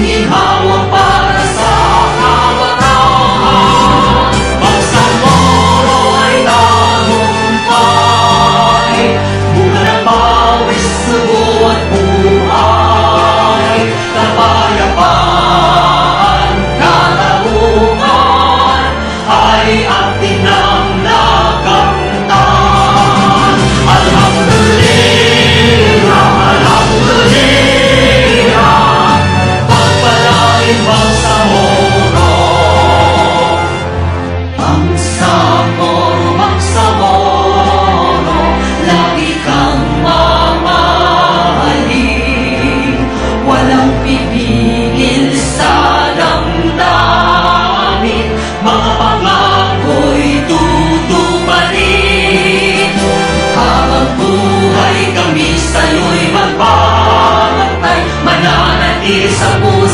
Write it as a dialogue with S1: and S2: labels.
S1: 你好。animal.